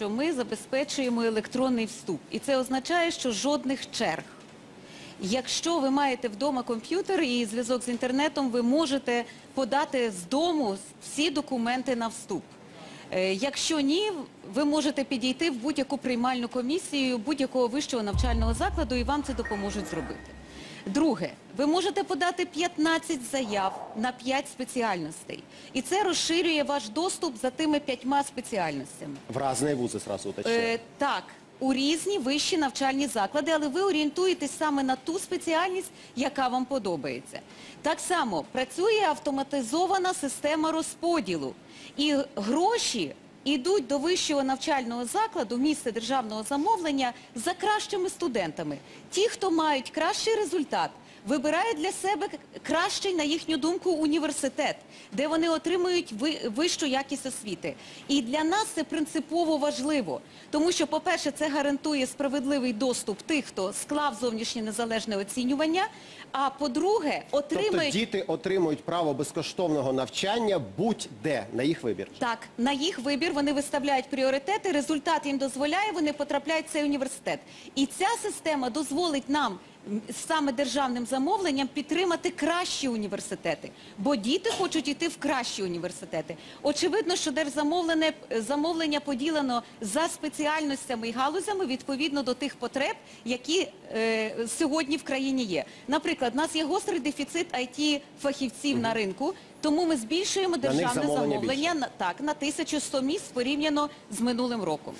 що ми забезпечуємо електронний вступ. І це означає, що жодних черг. Якщо ви маєте вдома комп'ютер і зв'язок з інтернетом, ви можете подати з дому всі документи на вступ. Е, Якщо ні, ви можете підійти в будь-яку приймальну комісію будь-якого вищого навчального закладу і вам це допоможуть зробити. Друге, ви можете подати 15 заяв на 5 спеціальностей. І це розширює ваш доступ за тими п'ятьма спеціальностями. В різні вузи зразу уточняю. Е, так, у різні вищі навчальні заклади, але ви орієнтуєтесь саме на ту спеціальність, яка вам подобається. Так само працює автоматизована система розподілу. І гроші йдуть до вищого навчального закладу, місце державного замовлення, за кращими студентами. Ті, хто мають кращий результат, вибирають для себе кращий, на їхню думку, університет, де вони отримують вищу якість освіти. І для нас це принципово важливо, тому що, по-перше, це гарантує справедливий доступ тих, хто склав зовнішнє незалежне оцінювання, а по-друге, Тобто діти отримують право безкоштовного навчання будь-де на їх вибір. Так, на їх вибір вони виставляють пріоритети, результат їм дозволяє, вони потрапляють в цей університет. І ця система дозволить нам саме державним замовленням підтримати кращі університети, бо діти хочуть йти в кращі університети. Очевидно, що держзамовлене е, замовлення поділено за спеціальностями і галузями відповідно до тих потреб, які е, сьогодні в країні є. Наприклад, у нас є гострий дефіцит it фахівців на ринку, тому ми збільшуємо державне замовлення замовлення на- так, на 1100 місць порівняно з минулим роком.